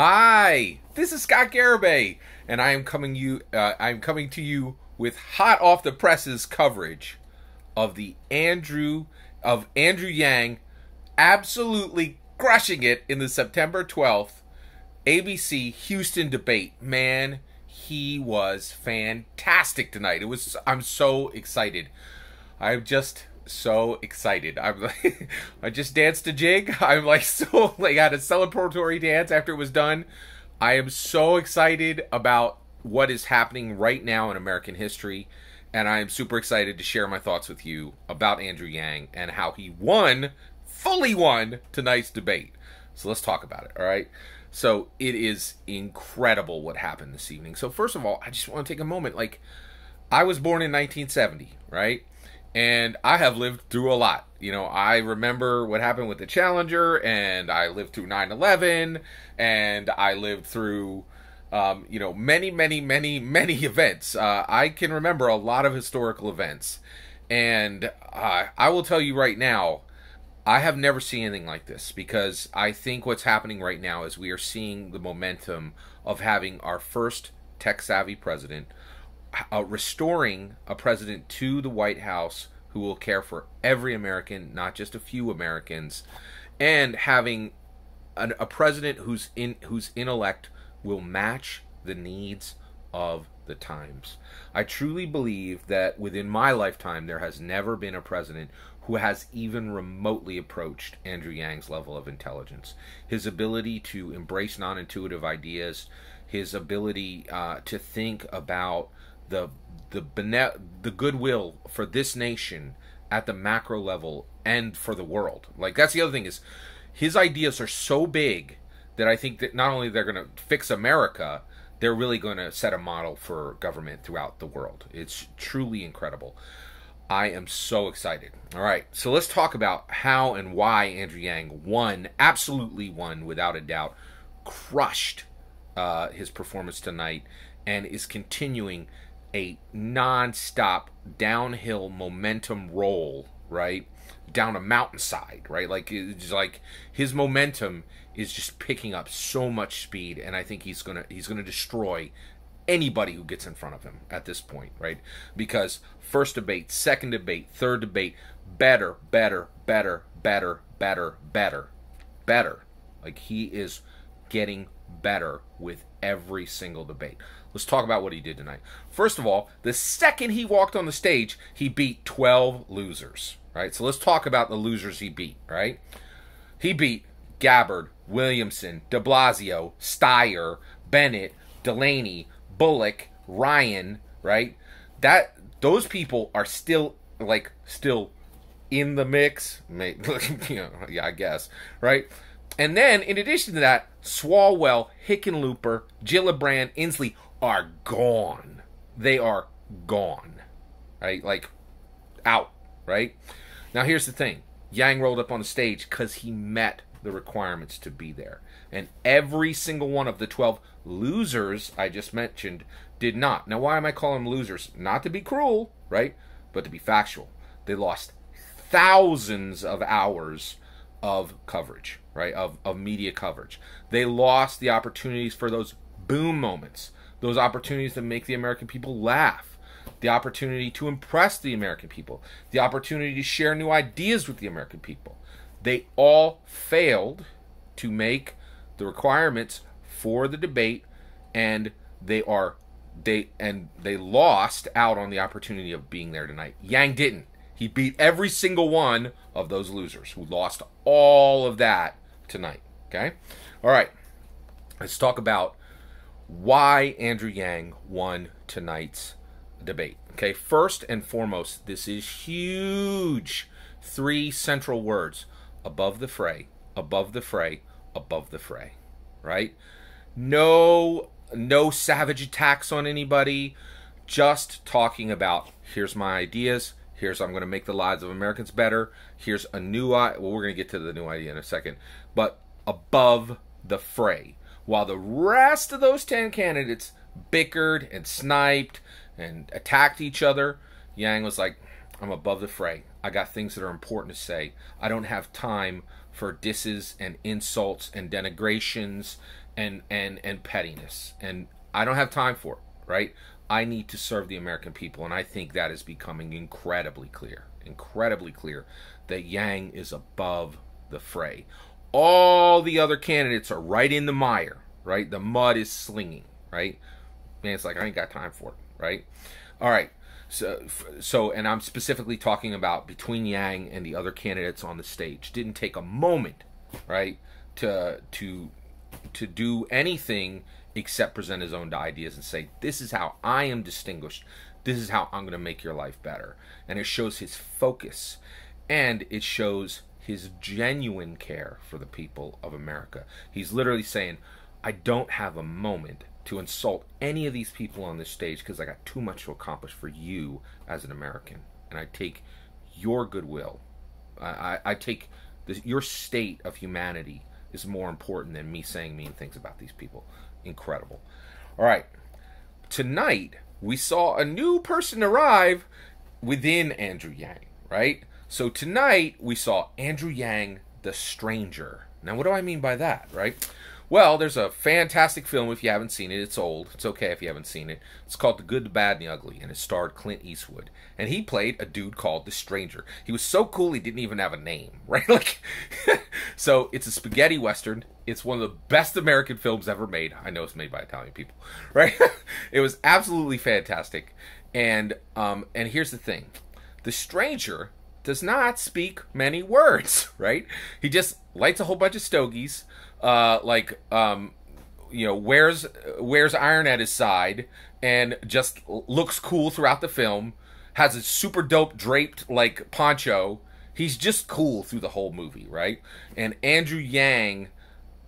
Hi, this is Scott Garibay, and I am coming you. Uh, I'm coming to you with hot off the presses coverage of the Andrew of Andrew Yang, absolutely crushing it in the September twelfth ABC Houston debate. Man, he was fantastic tonight. It was. I'm so excited. I'm just so excited. I'm like, I just danced a jig. I'm like so like I had a celebratory dance after it was done. I am so excited about what is happening right now in American history, and I am super excited to share my thoughts with you about Andrew Yang and how he won, fully won tonight's debate. So let's talk about it. All right. So it is incredible what happened this evening. So first of all, I just want to take a moment. Like, I was born in 1970, right? And I have lived through a lot. You know, I remember what happened with the Challenger, and I lived through 9 11, and I lived through, um, you know, many, many, many, many events. Uh, I can remember a lot of historical events. And uh, I will tell you right now, I have never seen anything like this because I think what's happening right now is we are seeing the momentum of having our first tech savvy president uh, restoring a president to the White House who will care for every American, not just a few Americans, and having an, a president whose in whose intellect will match the needs of the times. I truly believe that within my lifetime there has never been a president who has even remotely approached Andrew Yang's level of intelligence. His ability to embrace non-intuitive ideas, his ability uh, to think about the the bene- the goodwill for this nation at the macro level and for the world. Like that's the other thing is his ideas are so big that I think that not only they're going to fix America, they're really going to set a model for government throughout the world. It's truly incredible. I am so excited. All right, so let's talk about how and why Andrew Yang won, absolutely won without a doubt, crushed uh, his performance tonight, and is continuing a non-stop downhill momentum roll, right? Down a mountainside, right? Like it's like his momentum is just picking up so much speed and I think he's going to he's going to destroy anybody who gets in front of him at this point, right? Because first debate, second debate, third debate, better, better, better, better, better, better, better. Like he is getting better with every single debate. Let's talk about what he did tonight. First of all, the second he walked on the stage, he beat 12 losers, right? So let's talk about the losers he beat, right? He beat Gabbard, Williamson, de Blasio, Steyer, Bennet, Delaney, Bullock, Ryan, right? That those people are still like still in the mix. yeah, I guess, right? And then in addition to that, Swalwell, Hickenlooper, Gillibrand, Inslee are gone. They are gone. Right? Like out, right? Now here's the thing. Yang rolled up on the stage cuz he met the requirements to be there. And every single one of the 12 losers I just mentioned did not. Now why am I calling them losers? Not to be cruel, right? But to be factual. They lost thousands of hours of coverage, right? Of, of media coverage. They lost the opportunities for those boom moments those opportunities to make the American people laugh, the opportunity to impress the American people, the opportunity to share new ideas with the American people. They all failed to make the requirements for the debate and they are they and they lost out on the opportunity of being there tonight. Yang didn't. He beat every single one of those losers who lost all of that tonight. Okay? All right. Let's talk about why Andrew Yang won tonight's debate. Okay, first and foremost, this is huge. Three central words above the fray, above the fray, above the fray. Right? No no savage attacks on anybody, just talking about here's my ideas, here's I'm going to make the lives of Americans better, here's a new well we're going to get to the new idea in a second, but above the fray while the rest of those 10 candidates bickered and sniped and attacked each other, Yang was like, I'm above the fray. I got things that are important to say. I don't have time for disses and insults and denigrations and and and pettiness. And I don't have time for it, right? I need to serve the American people, and I think that is becoming incredibly clear, incredibly clear that Yang is above the fray. All the other candidates are right in the mire, right? The mud is slinging, right? And it's like I ain't got time for it, right? All right. So, so, and I'm specifically talking about between Yang and the other candidates on the stage. Didn't take a moment, right, to to to do anything except present his own ideas and say, "This is how I am distinguished. This is how I'm going to make your life better." And it shows his focus, and it shows his genuine care for the people of America. He's literally saying, "I don't have a moment to insult any of these people on this stage because I got too much to accomplish for you as an American. And I take your goodwill. I, I, I take this, your state of humanity is more important than me saying mean things about these people. Incredible. All right. Tonight, we saw a new person arrive within Andrew Yang, right? So tonight, we saw Andrew Yang, the stranger. Now, what do I mean by that, right? Well, there's a fantastic film if you haven't seen it. It's old. It's okay if you haven't seen it. It's called The Good, the Bad, and the Ugly, and it starred Clint Eastwood. And he played a dude called The Stranger. He was so cool he didn't even have a name, right? Like, so it's a spaghetti western. It's one of the best American films ever made. I know it's made by Italian people, right? it was absolutely fantastic. And um, and here's the thing, The Stranger does not speak many words, right? He just lights a whole bunch of stogies uh, like um, you know wears wears iron at his side and just looks cool throughout the film. Has a super dope draped like poncho. He's just cool through the whole movie, right? And Andrew Yang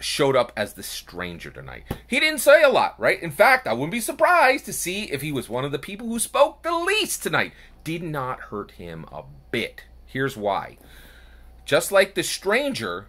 showed up as the stranger tonight. He didn't say a lot, right? In fact, I wouldn't be surprised to see if he was one of the people who spoke the least tonight. Did not hurt him a bit. Here's why. Just like the stranger,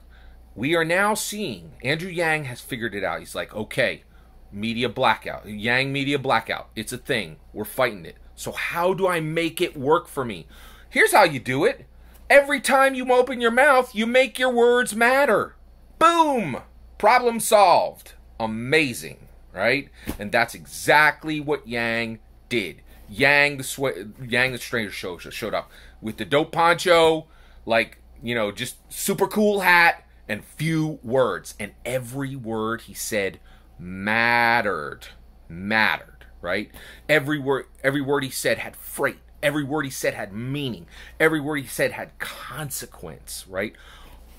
we are now seeing Andrew Yang has figured it out. He's like, okay, media blackout, Yang media blackout. It's a thing. We're fighting it. So how do I make it work for me? Here's how you do it. Every time you open your mouth, you make your words matter. Boom! Problem solved. Amazing, right? And that's exactly what Yang did. Yang the sw- Yang the stranger show showed up with the dope poncho, like you know, just super cool hat, and few words. And every word he said mattered. Mattered, right? Every word every word he said had freight. Every word he said had meaning. Every word he said had consequence, right?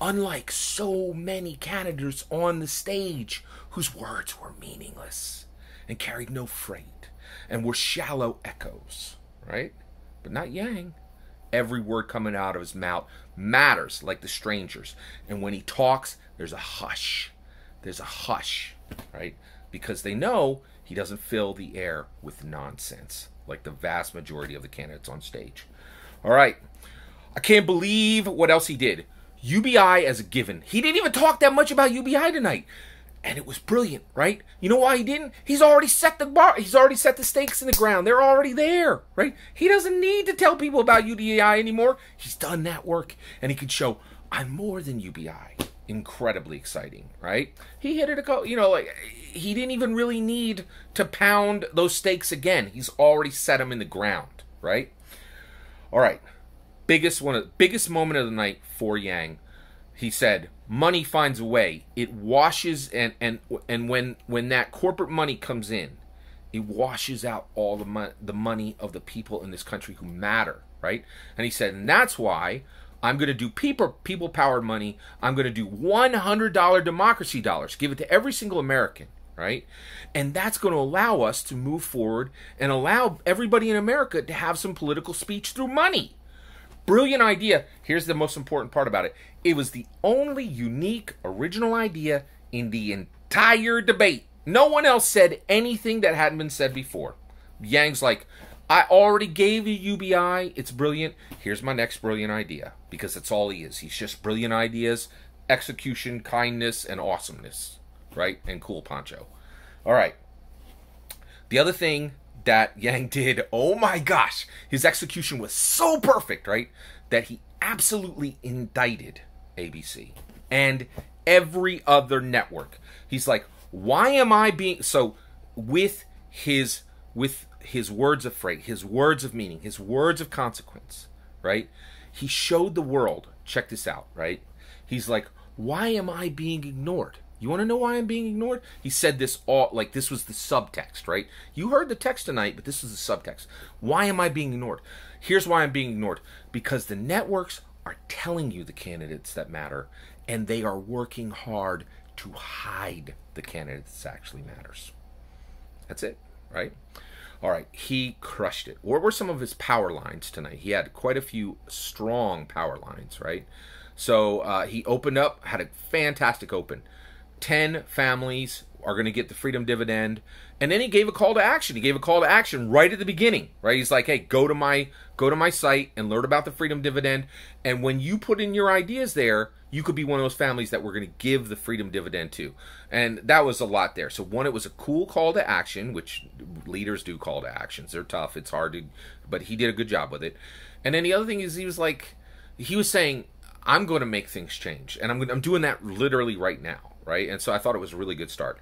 Unlike so many candidates on the stage whose words were meaningless and carried no freight and were shallow echoes, right? But not Yang every word coming out of his mouth matters like the strangers. And when he talks, there's a hush. There's a hush, right? Because they know he doesn't fill the air with nonsense like the vast majority of the candidates on stage. All right. I can't believe what else he did. UBI as a given. He didn't even talk that much about UBI tonight and it was brilliant, right? You know why he didn't? He's already set the bar. He's already set the stakes in the ground. They're already there, right? He doesn't need to tell people about UBI anymore. He's done that work, and he can show I'm more than UBI. Incredibly exciting, right? He hit it a go. You know, like he didn't even really need to pound those stakes again. He's already set them in the ground, right? All right. Biggest one of biggest moment of the night for Yang. He said, money finds a way. It washes and and and when when that corporate money comes in, it washes out all the mo- the money of the people in this country who matter, right? And he said, and that's why I'm going to do people people powered money. I'm going to do $100 democracy dollars. Give it to every single American, right? And that's going to allow us to move forward and allow everybody in America to have some political speech through money. Brilliant idea. Here's the most important part about it it was the only unique, original idea in the entire debate. No one else said anything that hadn't been said before. Yang's like, I already gave you UBI. It's brilliant. Here's my next brilliant idea because that's all he is. He's just brilliant ideas, execution, kindness, and awesomeness, right? And cool poncho. All right. The other thing that Yang did, oh my gosh, his execution was so perfect, right? That he absolutely indicted ABC. and every other network. He's like, why am I being so with his with his words of freight, his words of meaning, his words of consequence, right? He showed the world, check this out, right? He's like, why am I being ignored? You want to know why I'm being ignored? He said this all like this was the subtext, right? You heard the text tonight, but this is the subtext. Why am I being ignored? Here's why I'm being ignored because the networks are telling you the candidates that matter and they are working hard to hide the candidates that actually matters. That's it, right? All right, he crushed it. What were some of his power lines tonight? He had quite a few strong power lines, right? So uh, he opened up, had a fantastic open. 10 families are going to get the freedom dividend. And then he gave a call to action. He gave a call to action right at the beginning right? He's like hey go to my go to my site and learn about the freedom dividend. And when you put in your ideas there you could be one of those families that we're going to give the freedom dividend to. And that was a lot there. So one it was a cool call to action which leaders do call to actions. They're tough. It's hard to but he did a good job with it. And then the other thing is he was like he was saying i'm going to make things change. And i'm, I'm doing that literally right now right? And so I thought it was a really good start.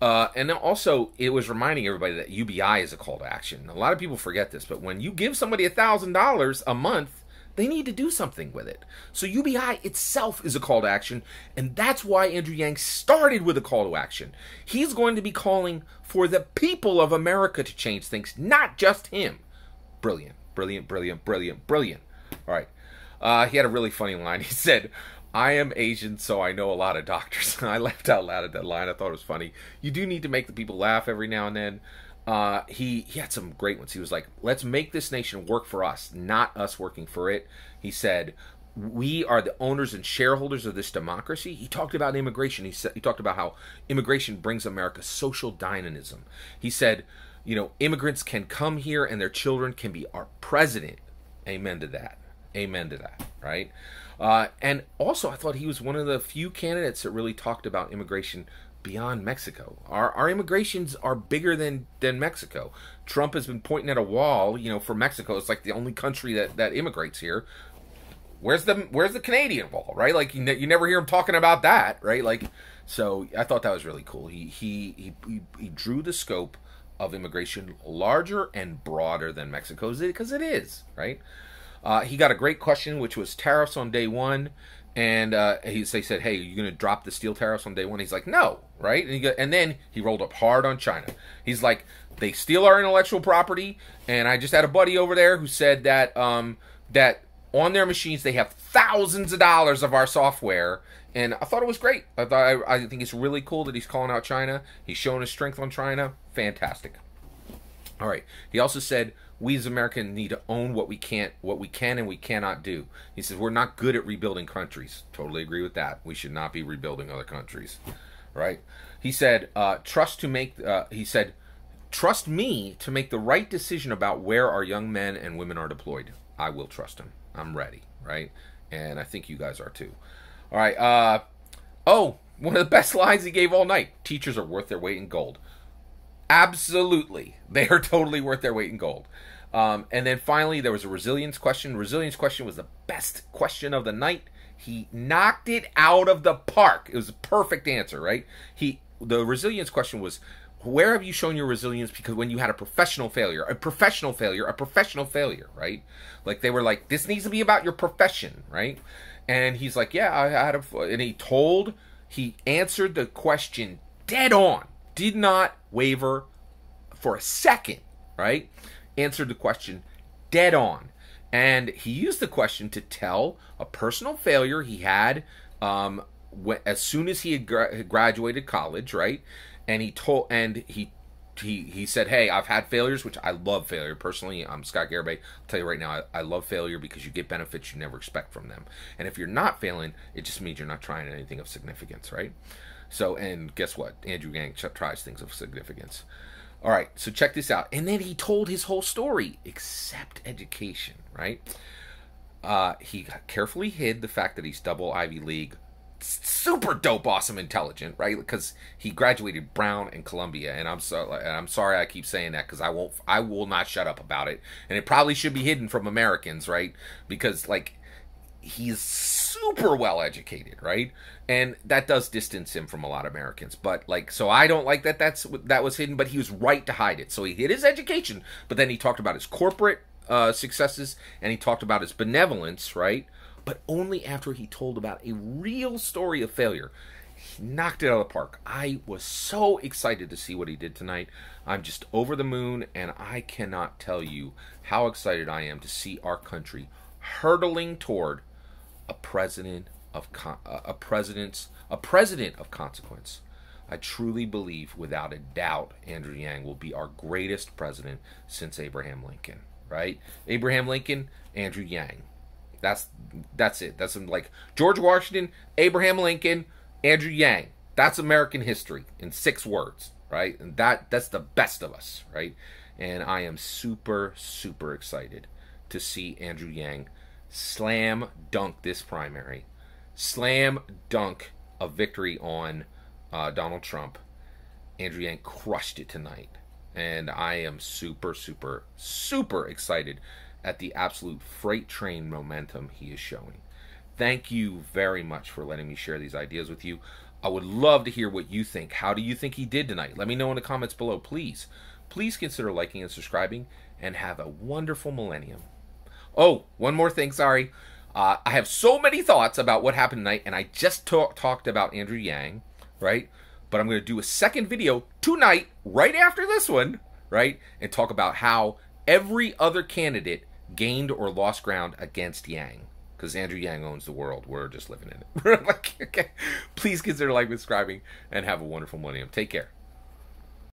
Uh, and then also, it was reminding everybody that UBI is a call to action. A lot of people forget this, but when you give somebody a thousand dollars a month, they need to do something with it. So UBI itself is a call to action, and that's why Andrew Yang started with a call to action. He's going to be calling for the people of America to change things, not just him. Brilliant, brilliant, brilliant, brilliant, brilliant. All right. Uh, he had a really funny line. He said, I am Asian, so I know a lot of doctors. I laughed out loud at that line. I thought it was funny. You do need to make the people laugh every now and then. Uh, he he had some great ones. He was like, "Let's make this nation work for us, not us working for it." He said, "We are the owners and shareholders of this democracy." He talked about immigration. He said he talked about how immigration brings America social dynamism. He said, "You know, immigrants can come here and their children can be our president." Amen to that. Amen to that. Right. Uh, and also, I thought he was one of the few candidates that really talked about immigration beyond Mexico. Our, our immigrations are bigger than, than Mexico. Trump has been pointing at a wall, you know, for Mexico. It's like the only country that, that immigrates here. Where's the where's the Canadian wall, right? Like you, ne- you never hear him talking about that, right? Like, so I thought that was really cool. He he he he, he drew the scope of immigration larger and broader than Mexico's because it is, right? Uh, he got a great question, which was tariffs on day one. And uh, he, they said, "Hey, are you going to drop the steel tariffs on day one?" He's like, "No, right?" And, and then he rolled up hard on China. He's like, "They steal our intellectual property." And I just had a buddy over there who said that um, that on their machines they have thousands of dollars of our software, and I thought it was great. I thought I, I think it's really cool that he's calling out China. He's showing his strength on China. Fantastic. All right. He also said we as Americans need to own what we can't, what we can and we cannot do. He says we're not good at rebuilding countries. Totally agree with that. We should not be rebuilding other countries, right? He said, uh, trust to make. Uh, he said, trust me to make the right decision about where our young men and women are deployed. I will trust him. I'm ready, right? And I think you guys are too. All right. Uh, oh, one of the best lines he gave all night. Teachers are worth their weight in gold. Absolutely. They are totally worth their weight in gold. Um, and then finally, there was a resilience question. Resilience question was the best question of the night. He knocked it out of the park. It was a perfect answer, right? He the resilience question was where have you shown your resilience because when you had a professional failure a professional failure a professional failure right like they were like this needs to be about your profession right and he's like yeah i had a and he told he answered the question dead on did not waver for a second, right? Answered the question dead on. And he used the question to tell a personal failure he had um, as soon as he had gra- graduated college, right? And he told, and he he he said, "Hey, I've had failures, which I love failure personally. I'm Scott Garibay. I'll tell you right now, I, I, love failure because you get benefits you never expect from them. And if you're not failing, it just means you're not trying anything of significance, right? So, and guess what? Andrew Yang tries things of significance. All right, so check this out. And then he told his whole story, except education, right? Uh, he carefully hid the fact that he's double Ivy League, super dope, awesome, intelligent, right? Because he graduated Brown and Columbia, and I'm so and I'm sorry I keep saying that because I won't, I will not shut up about it, and it probably should be hidden from Americans, right? Because like he's super well educated, right? And that does distance him from a lot of Americans. But like, so I don't like that. That's that was hidden, but he was right to hide it. So he hid his education, but then he talked about his corporate uh, successes and he talked about his benevolence, right? But only after he told about a real story of failure. He knocked it out of the park. I was so excited to see what he did tonight. I'm just over the moon, and I cannot tell you how excited I am to see our country hurtling toward a president of con- a president's a president of consequence. I truly believe, without a doubt, Andrew Yang will be our greatest president since Abraham Lincoln. Right? Abraham Lincoln, Andrew Yang. That's that's it. That's like George Washington, Abraham Lincoln, Andrew Yang. That's American history in six words, right? And that that's the best of us, right? And I am super super excited to see Andrew Yang slam dunk this primary, slam dunk a victory on uh, Donald Trump. Andrew Yang crushed it tonight. And I am super, super, super excited at the absolute freight train momentum he is showing. Thank you very much for letting me share these ideas with you. I would love to hear what you think. How do you think he did tonight? Let me know in the comments below, please. Please consider liking and subscribing, and have a wonderful millennium. Oh, one more thing, sorry. Uh, I have so many thoughts about what happened tonight, and I just talk, talked about Andrew Yang, right? But I'm going to do a second video tonight, right after this one, right? And talk about how every other candidate gained or lost ground against Yang. Because Andrew Yang owns the world. We're just living in it. like, okay. Please consider like subscribing and have a wonderful millennium. Take care.